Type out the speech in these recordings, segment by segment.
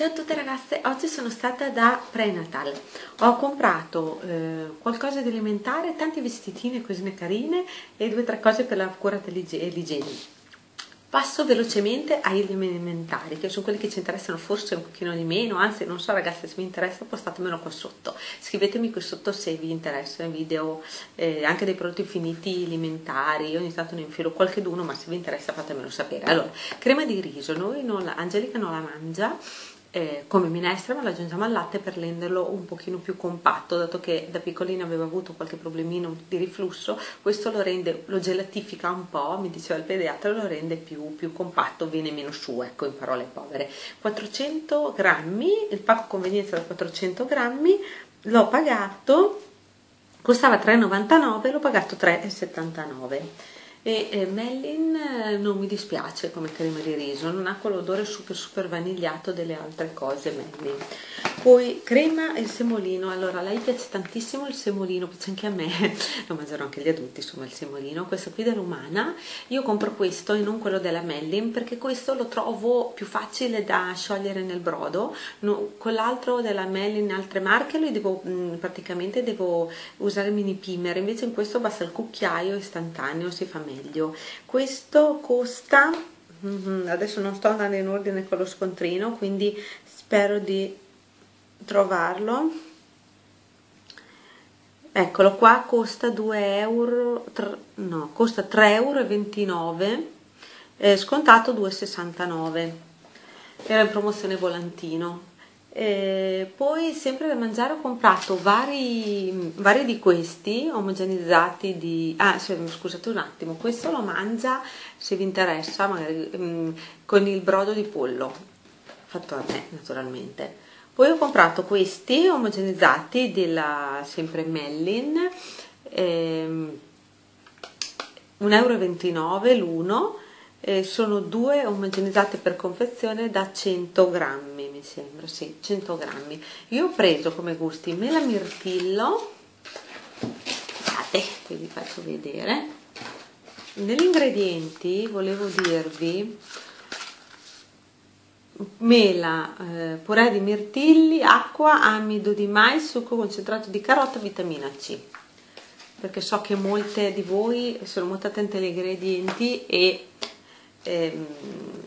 Ciao a tutte ragazze, oggi sono stata da prenatal. Ho comprato eh, qualcosa di alimentare, tanti vestitini cosine carine e due o tre cose per la cura dell'igiene. Passo velocemente agli alimentari, che sono quelli che ci interessano forse un pochino di meno, anzi non so ragazze se vi interessa postatemelo qua sotto, scrivetemi qui sotto se vi interessano video eh, anche dei prodotti finiti alimentari, ogni tanto ne infilo qualche d'uno ma se vi interessa fatemelo sapere. Allora, crema di riso, noi non la, Angelica non la mangia, eh, come minestra ma lo aggiungiamo al latte per renderlo un pochino più compatto. Dato che da piccolina aveva avuto qualche problemino di riflusso questo lo rende, lo gelatifica un po' mi diceva il pediatra lo rende più, più compatto viene meno su ecco in parole povere. 400 grammi il pacco convenienza da 400 grammi l'ho pagato costava 3,99 l'ho pagato 3,79 e eh, Mellin eh, non mi dispiace come crema di riso non ha quell'odore super super vanigliato delle altre cose Mellin poi crema e semolino. Allora lei piace tantissimo il semolino piace anche a me. Lo mangerò anche gli adulti insomma il semolino. Questo qui dell'umana io compro questo e non quello della Mellin perché questo lo trovo più facile da sciogliere nel brodo. No, con l'altro della Mellin altre marche lo devo mh, mm, praticamente devo usare mini pimer. Invece in questo basta il cucchiaio istantaneo si fa meglio questo costa mm, adesso non sto andando in ordine con lo scontrino quindi spero di trovarlo. Eccolo qua costa 2 euro 3, no costa 3,29 euro eh, scontato 2,69 era in promozione volantino eh, poi sempre da mangiare ho comprato vari, vari di questi omogenizzati di ah scusate un attimo questo lo mangia se vi interessa magari mm, con il brodo di pollo fatto a me naturalmente. Poi ho comprato questi omogenizzati della sempre Mellin ehm, 1,29 euro l'uno eh, sono due omogenizzate per confezione da 100 grammi mi sembra, sì, 100 grammi. Io ho preso come gusti melamirtillo scusate che vi faccio vedere. Negli ingredienti volevo dirvi mela, eh, purè di mirtilli, acqua, amido di mais, succo concentrato di carota, vitamina C. Perché so che molte di voi sono molto attente agli ingredienti e ehm,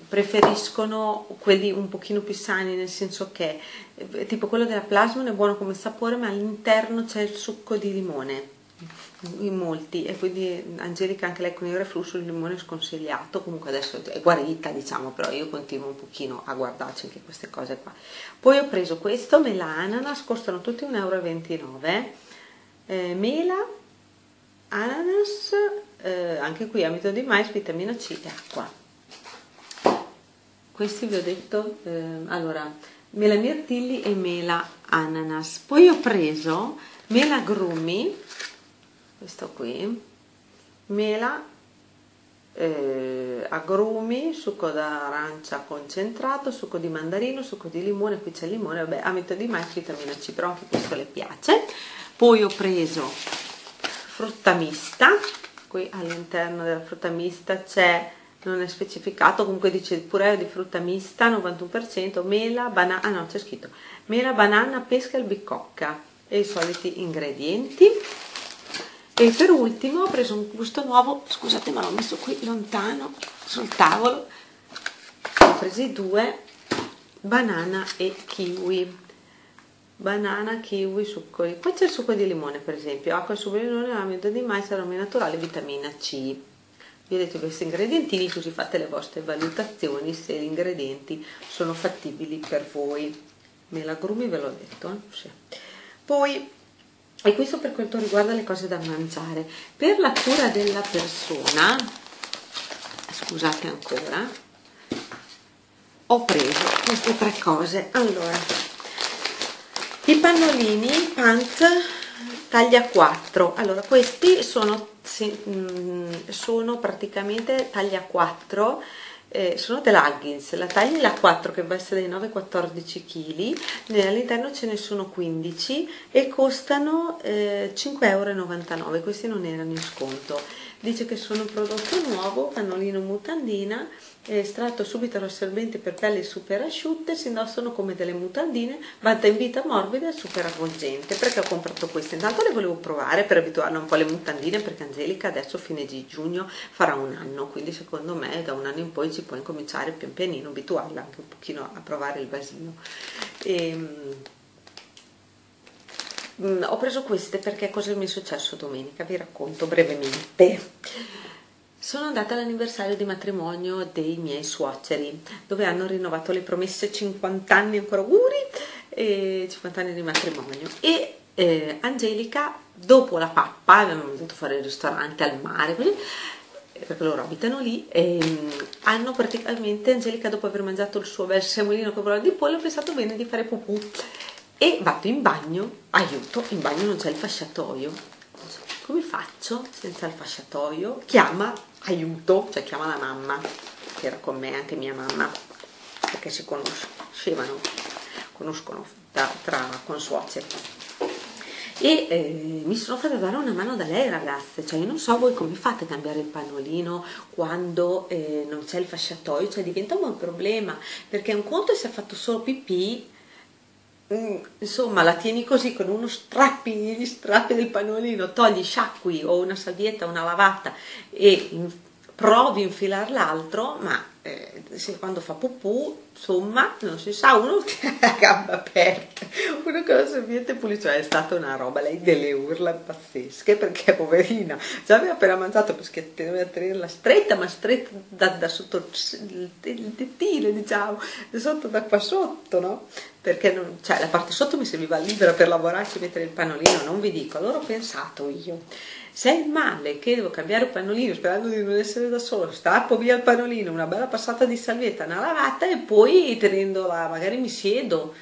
preferiscono quelli un pochino più sani nel senso che eh, tipo quello della plasma è buono come sapore ma all'interno c'è il succo di limone in molti e quindi Angelica anche lei con il reflusso il limone è sconsigliato comunque adesso è guarita diciamo però io continuo un pochino a guardarci anche queste cose qua. Poi ho preso questo mela ananas costano tutti 1,29 euro eh, mela ananas eh, anche qui amido di mais vitamina C e acqua questi vi ho detto eh, allora mela mirtilli e mela ananas. Poi ho preso mela grumi questo qui mela eh, agrumi succo d'arancia concentrato succo di mandarino succo di limone qui c'è il limone vabbè amido di mais vitamina C però anche questo le piace. Poi ho preso frutta mista qui all'interno della frutta mista c'è non è specificato, comunque dice purè di frutta mista, 91%, mela, banana, ah no c'è scritto, mela, banana, pesca e albicocca e i soliti ingredienti. E per ultimo ho preso un gusto nuovo, scusate ma l'ho messo qui lontano sul tavolo, ho preso due, banana e kiwi. Banana, kiwi, succo. Poi c'è il succo di limone per esempio, acqua, succo di limone, amido di mais, aromi naturali, vitamina C detto questi ingredientini così fate le vostre valutazioni se gli ingredienti sono fattibili per voi melagrumi ve l'ho detto eh? sì. poi e questo per quanto riguarda le cose da mangiare per la cura della persona scusate ancora ho preso queste tre cose allora i pannolini pant taglia 4 allora questi sono sono praticamente taglia 4 eh, sono dell'Huggins, la taglia è la 4 che va a essere dei 9-14 kg, all'interno ce ne sono 15 e costano eh, 5,99 euro, questi non erano in sconto. Dice che sono un prodotto nuovo, pannolino mutandina, estratto subito l'assorbente per pelli super asciutte, si indossano come delle mutandine, vanta in vita morbida e super avvolgente. Perché ho comprato queste? Intanto le volevo provare per abituarle un po' alle mutandine perché Angelica adesso fine di giugno farà un anno, quindi secondo me da un anno in poi si può incominciare pian pianino abituarla anche un pochino a provare il vasino. Ehm, Mm, ho preso queste perché cosa mi è successo domenica, vi racconto brevemente. Sono andata all'anniversario di matrimonio dei miei suoceri, dove hanno rinnovato le promesse 50 anni, ancora auguri, e 50 anni di matrimonio. E eh, Angelica, dopo la pappa, abbiamo dovuto fare il ristorante al mare, così, perché loro abitano lì, e, um, hanno praticamente, Angelica dopo aver mangiato il suo bel semolino con brodo di pollo, ha pensato bene di fare pupù e vado in bagno, aiuto, in bagno non c'è il fasciatoio. Come faccio senza il fasciatoio? Chiama aiuto, cioè chiama la mamma, che era con me anche mia mamma, perché si conoscevano, conoscono tra, tra consuoceri. E eh, mi sono fatta dare una mano da lei ragazze, cioè io non so voi come fate a cambiare il pannolino quando eh, non c'è il fasciatoio, cioè diventa un buon problema, perché un conto si è fatto solo pipì insomma la tieni così con uno strappi, gli strappi del pannolino, togli, sciacqui o una salvietta, una lavata e provi a infilar l'altro, ma eh, se quando fa pupù, insomma, non si sa, uno tiene la gamba aperta, uno con la servietta pulita, cioè è stata una roba, lei delle urla pazzesche, perché poverina, già aveva appena mangiato perché doveva tenerla stretta, ma stretta da, da sotto il, il dettino, diciamo, da sotto da qua sotto, no? Perché non, cioè, la parte sotto mi serviva libera per lavorarci mettere il pannolino, non vi dico, allora ho pensato io se è il male che devo cambiare il pannolino sperando di non essere da solo, strappo via il pannolino, una bella passata di salvietta, una lavata e poi tenendola, magari mi siedo,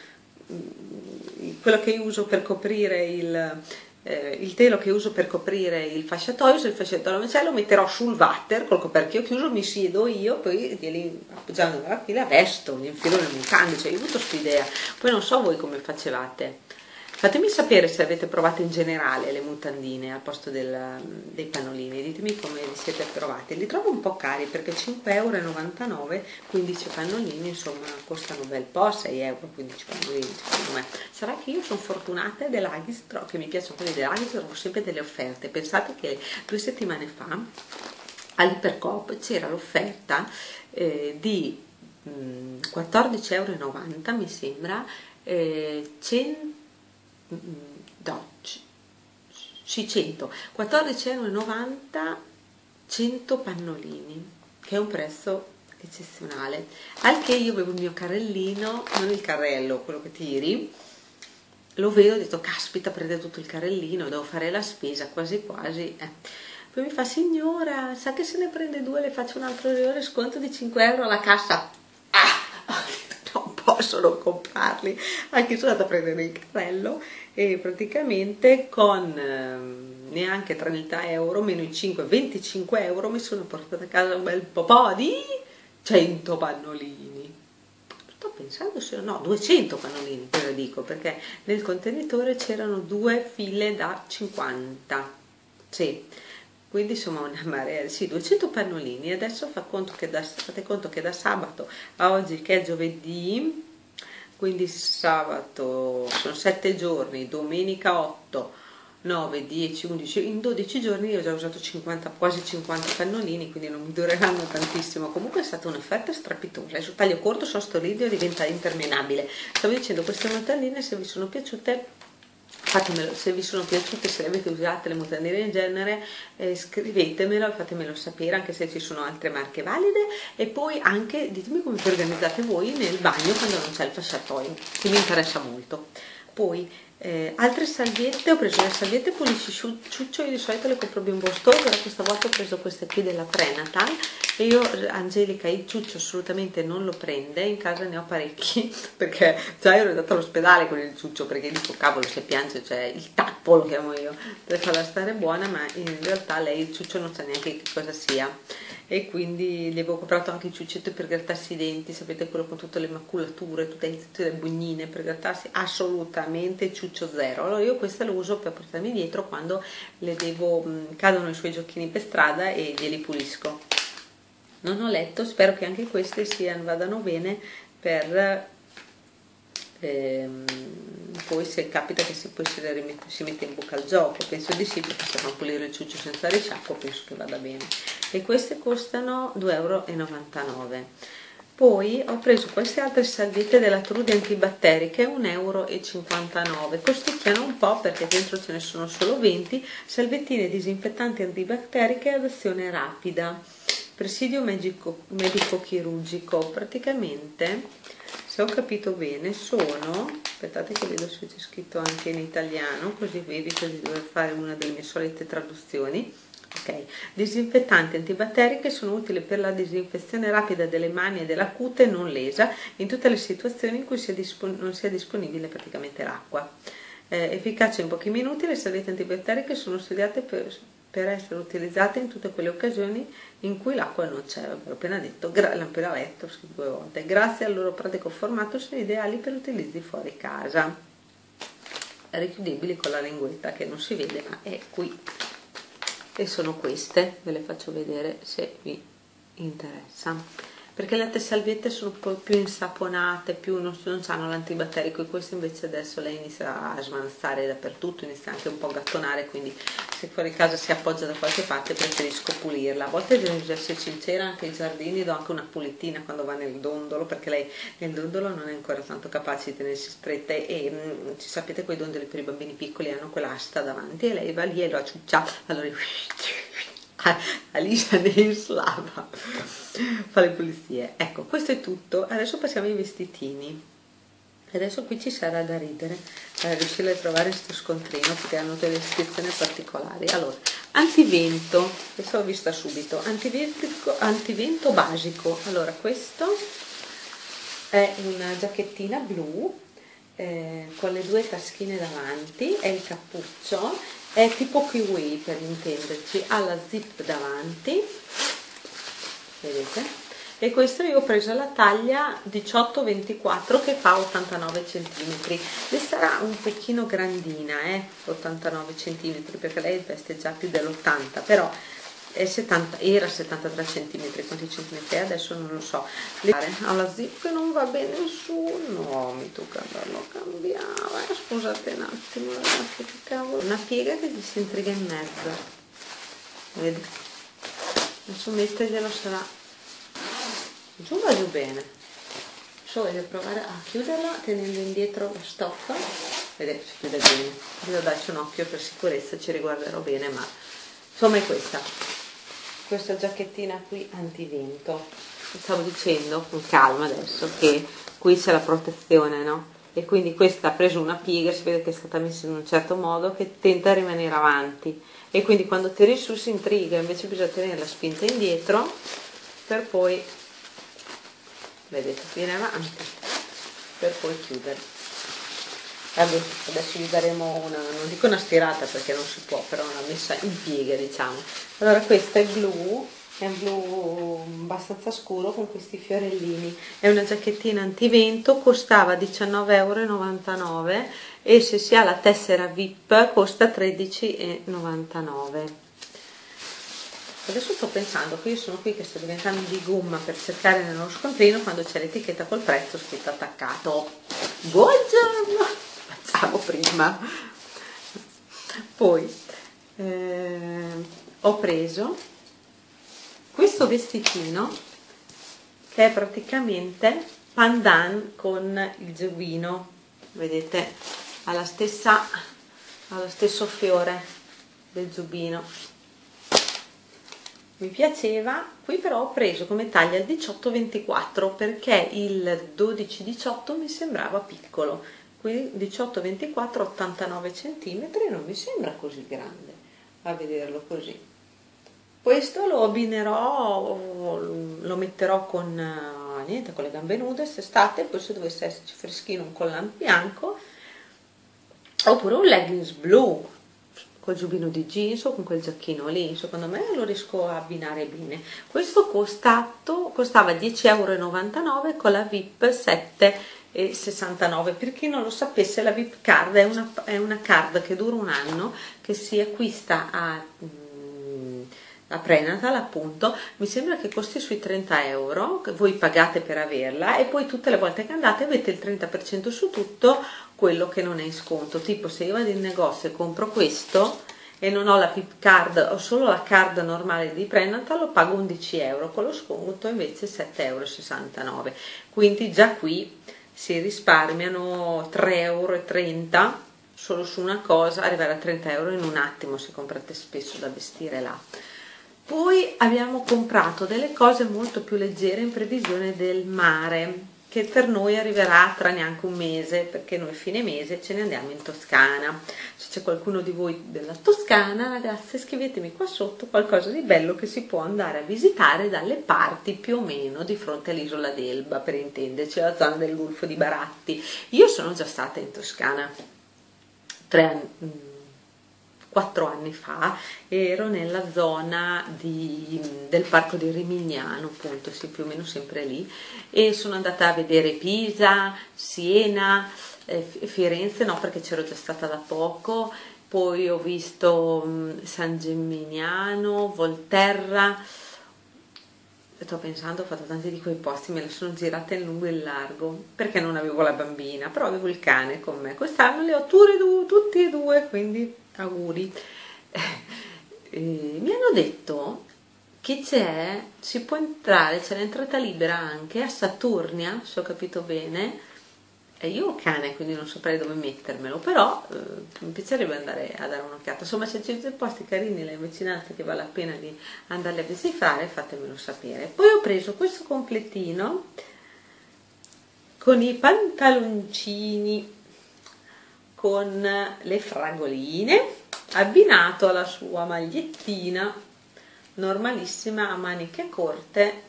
mm, quello che uso per coprire il, eh, il telo che uso per coprire il fasciatoio, se il fasciatoio non c'è lo metterò sul water col coperchio chiuso, mi siedo io, poi lì, appoggiando la fila vesto, gli infilo le mutande, cioè io ho avuto questa idea, poi non so voi come facevate. Fatemi sapere se avete provato in generale le mutandine al posto del, dei pannolini, ditemi come li siete trovati. Li trovo un po' cari perché 5,99 euro, 15 pannolini, insomma costano un bel po', 6 euro 15 pannolini secondo me. Sarà che io sono fortunata dell'Agis, che mi piacciono quelli dell'Agis, trovo sempre delle offerte. Pensate che due settimane fa all'Ipercoop c'era l'offerta eh, di mh, 14,90 euro mi sembra, eh, 100 no, sì 100, 14,90 100 pannolini, che è un prezzo eccezionale. Al che io avevo il mio carrellino, non il carrello, quello che tiri, lo vedo, ho detto caspita prende tutto il carrellino, devo fare la spesa quasi quasi. Eh. Poi mi fa signora, sa che se ne prende due le faccio un altro sconto di 5 euro alla cassa. Non comprarli, anche sono andata a prendere il carrello e praticamente con eh, neanche 30 euro, meno i 5, 25 euro mi sono portata a casa un bel po' di 100 pannolini. Sto pensando se no, 200 pannolini, te lo dico, perché nel contenitore c'erano due file da 50. Sì quindi insomma una marea, sì 200 pannolini adesso fa conto da, fate conto che da sabato a oggi che è giovedì quindi sabato sono 7 giorni, domenica 8, 9, 10, 11, in 12 giorni ho già usato 50, quasi 50 pannolini, quindi non mi dureranno tantissimo. Comunque è stata un'offerta strapitosa. E su taglio corto, so sto video diventa interminabile. Stavo dicendo, queste motelline se vi sono piaciute fatemelo, se vi sono piaciute, se avete usate le mutandine in genere, eh, scrivetemelo e fatemelo sapere anche se ci sono altre marche valide e poi anche ditemi come vi organizzate voi nel bagno quando non c'è il fasciatoio, che mi interessa molto. Poi eh, altre salviette, ho preso le salviette pulisci ciuccio, io di solito le compro Bimbo Store, però questa volta ho preso queste qui della Prenatal e io, Angelica, il ciuccio assolutamente non lo prende, in casa ne ho parecchi, perché già ero andata all'ospedale con il ciuccio, perché dico cavolo se piange, cioè il tappo lo chiamo io, per farla stare buona, ma in realtà lei il ciuccio non sa neanche che cosa sia e quindi le avevo comprato anche il ciuccetto per grattarsi i denti, sapete quello con tutte le maculature, tutte, tutte le bugnine per grattarsi, assolutamente ciuccio zero. Allora io questa lo uso per portarmi dietro quando le devo mh, cadono i suoi giochini per strada e glieli pulisco. Non ho letto spero che anche queste siano, vadano bene per ehm, poi se capita che si, poi si, rimette, si mette in bocca al gioco penso di sì perché se fanno pulire il ciuccio senza ricciacco penso che vada bene. E queste costano 2,99 euro poi ho preso queste altre salviette della Trudy antibatteriche 1,59 euro costicchiano un po' perché dentro ce ne sono solo 20 salvettine disinfettanti antibatteriche ad azione rapida. Presidio medico-chirurgico praticamente se ho capito bene sono aspettate che vedo se c'è scritto anche in italiano così vedi così dover fare una delle mie solite traduzioni. Ok. Disinfettanti antibatteriche sono utili per la disinfezione rapida delle mani e della cute non lesa in tutte le situazioni in cui sia non sia disponibile praticamente l'acqua. Eh, efficace in pochi minuti le salvette antibatteriche sono studiate per per essere utilizzate in tutte quelle occasioni in cui l'acqua non c'è, l'ho appena detto, l'ho appena letto due volte. Grazie al loro pratico formato sono ideali per utilizzi fuori casa. Richiudibili con la linguetta che non si vede ma è qui. E sono queste, ve le faccio vedere se vi interessa perché le altre salviette sono un po' più insaponate, più non, non hanno l'antibatterico e questo invece adesso lei inizia a smanzare dappertutto, inizia anche un po' a gattonare, quindi se fuori casa si appoggia da qualche parte preferisco pulirla. A volte bisogna essere sincera, anche i giardini do anche una pulitina quando va nel dondolo, perché lei nel dondolo non è ancora tanto capace di tenersi strette e mh, mm, sapete quei dondoli per i bambini piccoli hanno quell'asta davanti e lei va lì e lo acciuccia, allora Alicia Nails lava fa le pulizie. Ecco questo è tutto. Adesso passiamo ai vestitini. Adesso qui ci sarà da ridere per riuscire a trovare questo scontrino perché hanno delle descrizioni particolari. Allora antivento. Questo l'ho vista subito. Antivento, antivento basico. Allora questo è una giacchettina blu eh, con le due taschine davanti è il cappuccio è tipo kiwi per intenderci ha la zip davanti. Vedete? E questo io ho preso la taglia 18-24 che fa 89 cm le sarà un pochino grandina eh, 89 cm perché lei veste già più dell'80 però 70, era 73 cm, quanti centimetri adesso non lo so. Alla zip non va bene su, no, mi tocca andarlo a cambiare. Scusate un attimo, ragazzi, che cavolo. Una piega che gli si intriga in mezzo. Vedi? Adesso metterglielo sarà giù va giù bene. Adesso voglio provare a chiuderla tenendo indietro la stoffa. Vedete, si chiude bene. Devo darci un occhio per sicurezza, ci riguarderò bene, ma insomma è questa questa giacchettina qui antivento stavo dicendo con calma adesso che qui c'è la protezione no? e quindi questa ha preso una piega si vede che è stata messa in un certo modo che tenta di rimanere avanti. E quindi quando tiri su si intriga invece bisogna tenere la spinta indietro per poi vedete viene avanti per poi chiudere adesso gli daremo una, non dico una stirata perché non si può, però una messa in piega diciamo. Allora questa è blu, è un blu abbastanza scuro con questi fiorellini, è una giacchettina antivento, costava 19,99 euro e se si ha la tessera VIP costa 13,99 adesso sto pensando che io sono qui che sto diventando di gomma per cercare nello scontrino quando c'è l'etichetta col prezzo scritto attaccato. Buongiorno facciamo prima. Poi eh, ho preso questo vestitino che è praticamente pandan con il giubbino vedete ha la stessa ha lo stesso fiore del giubbino mi piaceva. Qui però ho preso come taglia il 18-24 perché il 12-18 mi sembrava piccolo qui 18-24 89 cm non mi sembra così grande a vederlo così. Questo lo abbinerò lo metterò con uh, niente con le gambe nude quest'estate poi se dovesse esserci freschino un collant bianco oppure un leggings blu col giubbino di jeans o con quel giacchino lì. Secondo me lo riesco a abbinare bene. Questo costato, costava 10,99 euro con la VIP 7 69 per chi non lo sapesse la VIP card è una, è una card che dura un anno che si acquista a la prenatal appunto. Mi sembra che costi sui 30 euro che voi pagate per averla e poi tutte le volte che andate avete il 30% su tutto quello che non è in sconto. Tipo se io vado in negozio e compro questo e non ho la PIP card ho solo la card normale di prenatal lo pago 11 euro. Con lo sconto invece 7,69 euro quindi già qui si risparmiano 3,30 euro solo su una cosa arrivare a 30 euro in un attimo se comprate spesso da vestire là. Poi abbiamo comprato delle cose molto più leggere in previsione del mare, che per noi arriverà tra neanche un mese, perché noi fine mese ce ne andiamo in Toscana. Se c'è qualcuno di voi della Toscana, ragazze, scrivetemi qua sotto qualcosa di bello che si può andare a visitare dalle parti più o meno di fronte all'isola d'Elba, per intenderci, la zona del Golfo di Baratti. Io sono già stata in Toscana tre anni quattro anni fa ero nella zona di, del parco di Rimignano, appunto, sì, più o meno sempre lì, e sono andata a vedere Pisa, Siena, eh, Firenze, no perché c'ero già stata da poco, poi ho visto mh, San Gemignano, Volterra, sto pensando, ho fatto tanti di quei posti, me le sono girate in lungo e in largo, perché non avevo la bambina, però avevo il cane con me. Quest'anno le ho tutti e due, quindi auguri, eh, mi hanno detto che c'è, si può entrare, c'è l'entrata libera anche a Saturnia, se ho capito bene, e io ho cane quindi non saprei dove mettermelo, però eh, mi piacerebbe andare a dare un'occhiata, insomma se c'è dei posti carini, le vicinanze che vale la pena di andarli a visitare, fatemelo sapere. Poi ho preso questo completino con i pantaloncini con le fragoline abbinato alla sua magliettina normalissima a maniche corte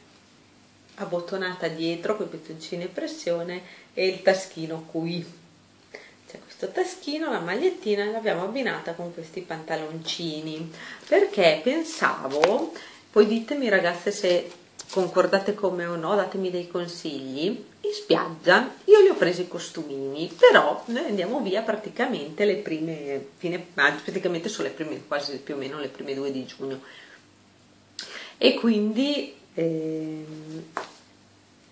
abbottonata dietro con i pettoncini a pressione e il taschino qui c'è questo taschino, la magliettina l'abbiamo abbinata con questi pantaloncini perché pensavo poi ditemi ragazze se concordate con me o no, datemi dei consigli. In spiaggia io li ho presi i costumini, però noi andiamo via praticamente le prime, fine, praticamente sono le prime, quasi più o meno le prime due di giugno. E quindi eh,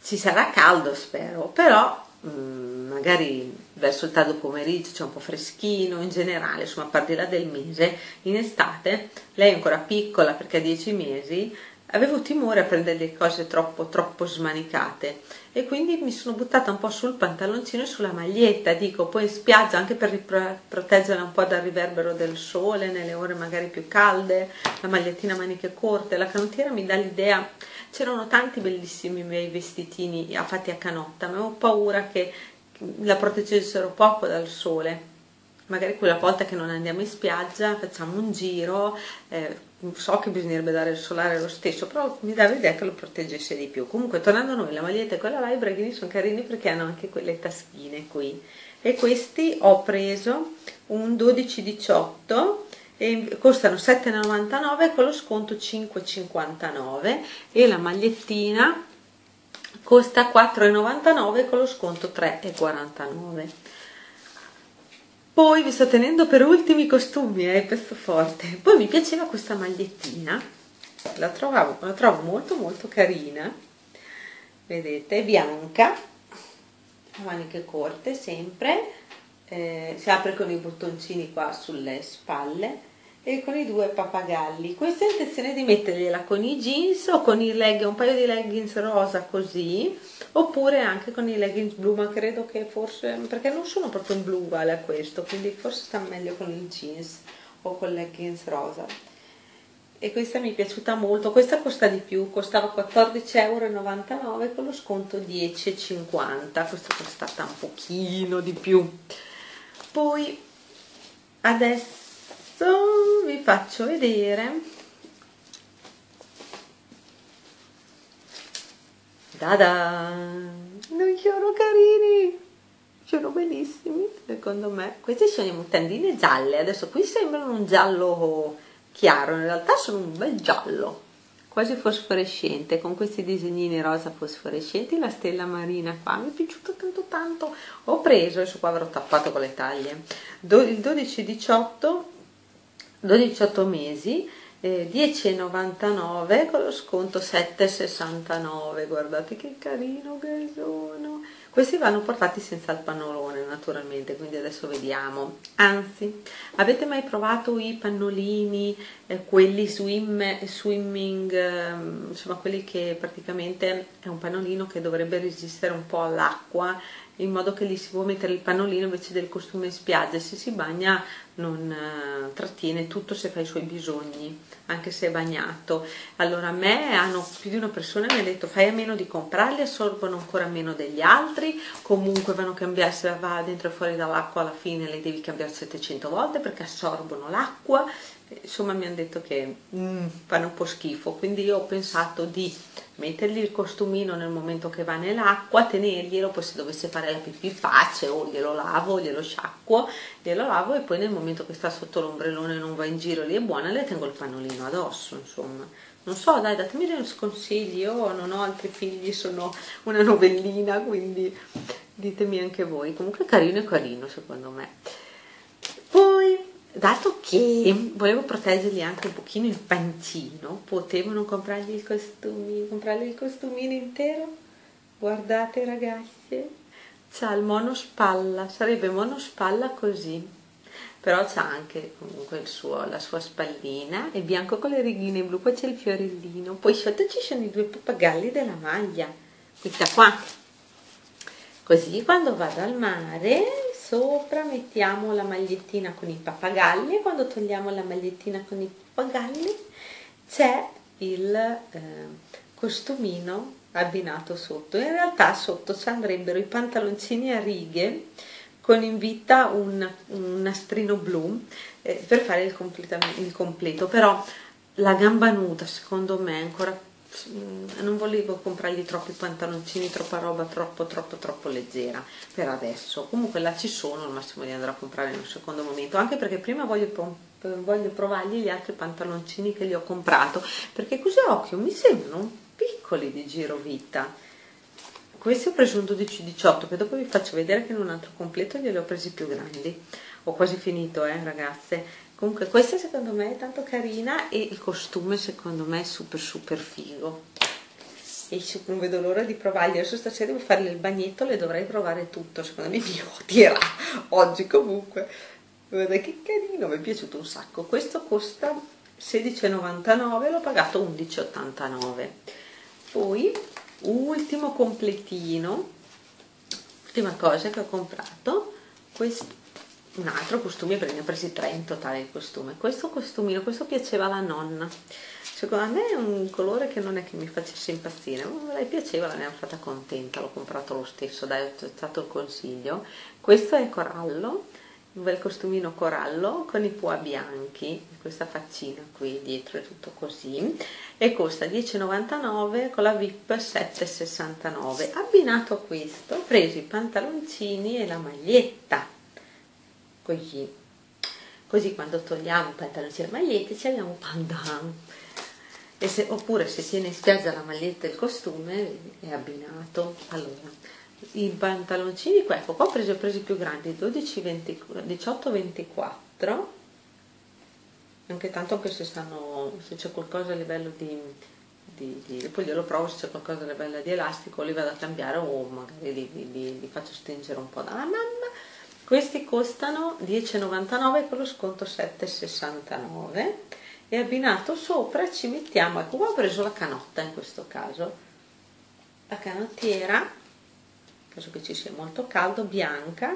ci sarà caldo spero, però mh, mm, magari verso il tardo pomeriggio c'è un po' freschino in generale, insomma a parte là del mese, in estate, lei è ancora piccola perché ha 10 mesi, avevo timore a prendere le cose troppo, troppo smanicate e quindi mi sono buttata un po' sul pantaloncino e sulla maglietta, dico poi in spiaggia anche per proteggerla un po' dal riverbero del sole nelle ore magari più calde, la magliettina a maniche corte, la canottiera mi dà l'idea, c'erano tanti bellissimi miei vestitini fatti a canotta, ma avevo paura che la proteggessero poco dal sole. Magari quella volta che non andiamo in spiaggia facciamo un giro, eh, so che bisognerebbe dare il solare lo stesso, però mi dà l'idea che lo proteggesse di più. Comunque, tornando a noi, la maglietta e quella là, i braghini sono carini perché hanno anche quelle taschine qui. E questi ho preso un 12-18 e costano 7,99 con lo sconto 5,59 e la magliettina costa 4,99 con lo sconto 3,49 poi vi sto tenendo per ultimi costumi, eh, questo forte. Poi mi piaceva questa magliettina, la, trovavo, la trovo molto molto carina, vedete, è bianca, maniche corte sempre, eh, si apre con i bottoncini qua sulle spalle e con i due pappagalli. Questa è intenzione di mettergliela con i jeans o con i leggings, un paio di leggings rosa così, oppure anche con i leggings blu, ma credo che forse, perché non sono proprio in blu uguale a questo, quindi forse sta meglio con il jeans o con leggings rosa. E questa mi è piaciuta molto, questa costa di più, costava 14,99 euro con lo sconto 10,50, questa è costata un pochino di più. Poi adesso vi faccio vedere Tada! Non sono carini! Sono bellissimi, secondo me. Queste sono le mutandine gialle. Adesso qui sembrano un giallo chiaro, in realtà sono un bel giallo. quasi fosforescente con questi disegnini rosa fosforescenti la stella marina qua mi è piaciuto tanto tanto ho preso adesso qua avrò tappato con le taglie il 12 18 12 mesi eh, 10,99 con lo sconto 7,69 guardate che carino che sono. Questi vanno portati senza il pannolone naturalmente, quindi adesso vediamo. Anzi, avete mai provato i pannolini, eh, quelli swim, swimming, eh, insomma quelli che praticamente è un pannolino che dovrebbe resistere un po' all'acqua in modo che gli si può mettere il pannolino invece del costume in spiaggia? Se si bagna non eh, trattiene tutto se fa i suoi bisogni anche se è bagnato. Allora a me hanno più di una persona mi ha detto fai a meno di comprarli assorbono ancora meno degli altri comunque vanno cambiare se va dentro e fuori dall'acqua alla fine le devi cambiare 700 volte perché assorbono l'acqua. Insomma mi hanno detto che mm, fanno un po' schifo. Quindi io ho pensato di mettergli il costumino nel momento che va nell'acqua, tenerglielo, poi se dovesse fare la pipì pace o glielo lavo, glielo sciacquo, glielo lavo e poi nel momento che sta sotto l'ombrellone e non va in giro lì è buona, le tengo il pannolino addosso, insomma. Non so, dai, datemi dei consigli, io non ho altri figli, sono una novellina, quindi ditemi anche voi. Comunque carino e carino secondo me. Poi dato che volevo proteggergli anche un pochino il pancino, potevano comprargli il costumino, comprargli il costumino intero? Guardate ragazze, c'ha il monospalla, sarebbe monospalla così, però c'ha anche comunque suo, la sua spallina, è bianco con le righine blu, poi c'è il fiorellino, poi sotto ci sono i due pappagalli della maglia, questa qua. Così quando vado al mare sopra mettiamo la magliettina con i pappagalli. Quando togliamo la magliettina con i pappagalli c'è il eh, costumino abbinato sotto. In realtà sotto ci andrebbero i pantaloncini a righe con in vita un, un nastrino blu eh, per fare il, il completo. Però la gamba nuda secondo me è ancora Mm, non volevo comprargli troppi pantaloncini, troppa roba troppo troppo troppo leggera per adesso. Comunque là ci sono, al massimo li andrò a comprare in un secondo momento, anche perché prima voglio, voglio provargli gli altri pantaloncini che gli ho comprato, perché così a occhio mi sembrano piccoli di giro vita. Questi ho preso un 12-18 che dopo vi faccio vedere che in un altro completo glieli ho presi più grandi. Ho quasi finito, eh ragazze comunque questa secondo me è tanto carina e il costume secondo me è super super figo. E non vedo l'ora di provarli. Adesso stasera devo fargli il bagnetto le dovrei provare tutto. Secondo me mi odierà oggi comunque. Guardate che carino mi è piaciuto un sacco. Questo costa 16,99 l'ho pagato 11,89 poi ultimo completino ultima cosa che ho comprato questo un altro costume perché ne ho presi tre in totale di costume. Questo costumino questo piaceva alla nonna. Secondo me è un colore che non è che mi facesse impazzire ma lei piaceva la ne ha fatta contenta l'ho comprato lo stesso dai ho accettato il consiglio. Questo è corallo un bel costumino corallo con i pua bianchi questa faccina qui dietro è tutto così e costa 10,99 con la VIP 7,69 abbinato a questo ho preso i pantaloncini e la maglietta così. Così quando togliamo i pantaloncini e le magliette ci abbiamo pandan. E se, oppure se tiene in spiaggia la maglietta e il costume è abbinato. Allora i pantaloncini qua ecco qua ho preso, ho preso i più grandi 12 20, 18 24 anche tanto anche se stanno se c'è qualcosa a livello di, di, di poi glielo provo se c'è qualcosa a livello di elastico li vado a cambiare o magari li, li, li faccio stringere un po' dalla mamma questi costano 10,99 con lo sconto 7,69 e abbinato sopra ci mettiamo ecco qua ho preso la canotta in questo caso. La canottiera caso che ci sia molto caldo bianca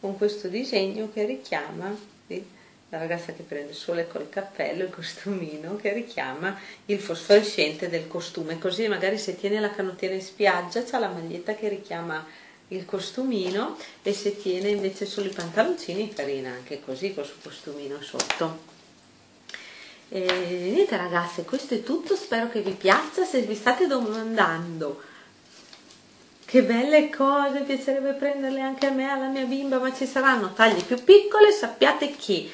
con questo disegno che richiama la ragazza che prende sole col cappello il costumino che richiama il fosforescente del costume. Così magari se tiene la canottiera in spiaggia c'ha la maglietta che richiama il costumino e se tiene invece solo i pantaloncini carina anche così col suo costumino sotto. E niente ragazze questo è tutto spero che vi piaccia. Se vi state domandando che belle cose piacerebbe prenderle anche a me alla mia bimba ma ci saranno taglie più piccole sappiate che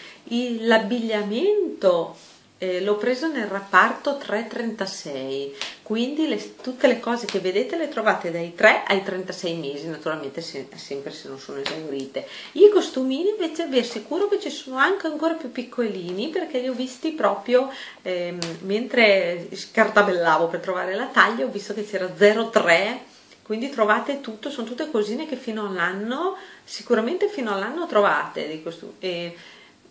l'abbigliamento eh, l'ho preso nel rapparto 336 quindi le, tutte le cose che vedete le trovate dai 3 ai 36 mesi naturalmente se, sempre se non sono esaurite i costumini invece vi assicuro che ci sono anche ancora più piccolini perché li ho visti proprio ehm, mentre scartabellavo per trovare la taglia ho visto che c'era 03 quindi trovate tutto, sono tutte cosine che fino all'anno, sicuramente fino all'anno trovate di costumi. E,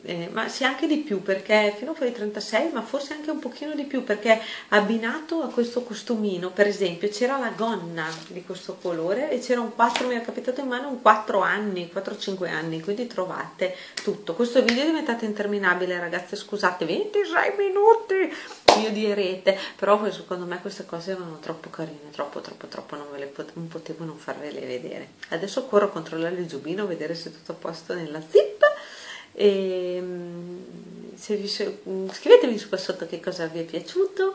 eh, ma sì anche di più perché fino a fuori 36 ma forse anche un pochino di più perché abbinato a questo costumino per esempio c'era la gonna di questo colore e c'era un 4 mi è capitato in mano un 4 anni 4-5 anni quindi trovate tutto. Questo video è diventato interminabile ragazze scusate 26 minuti mi odierete però secondo me queste cose erano troppo carine troppo troppo troppo non ve le pot non potevo non farvele vedere. Adesso corro a controllare il giubbino vedere se è tutto a posto nella zip e, mm, se vi, mm, scrivetemi qua sotto che cosa vi è piaciuto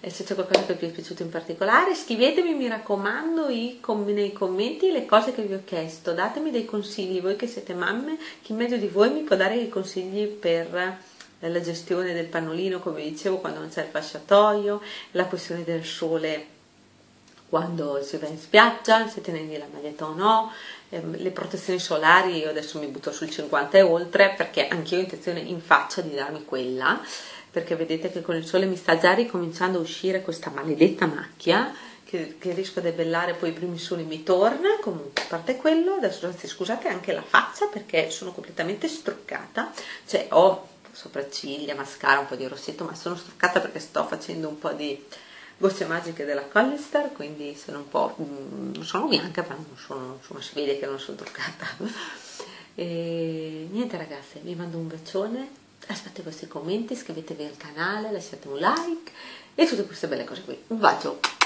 e se c'è qualcosa che vi è piaciuto in particolare scrivetemi mi raccomando i, nei commenti le cose che vi ho chiesto. Datemi dei consigli voi che siete mamme chi meglio di voi mi può dare dei consigli per la gestione del pannolino come dicevo quando non c'è il fasciatoio la questione del sole quando si va in spiaggia, se tenevi la maglietta o no, ehm, le protezioni solari io adesso mi butto sul 50 e oltre perché anch'io ho intenzione in faccia di darmi quella perché vedete che con il sole mi sta già ricominciando a uscire questa maledetta macchia che, che riesco a debellare poi i primi soli mi torna. Comunque a parte quello adesso anzi scusate anche la faccia perché sono completamente struccata. Cioè ho sopracciglia, mascara, un po' di rossetto ma sono struccata perché sto facendo un po' di gocce magiche della Collister, quindi sono un po', non mm, sono bianca, ma non sono, insomma si vede che non sono truccata. E niente ragazze, vi mando un bacione, aspetto i vostri commenti, iscrivetevi al canale, lasciate un like e tutte queste belle cose qui. Un bacio!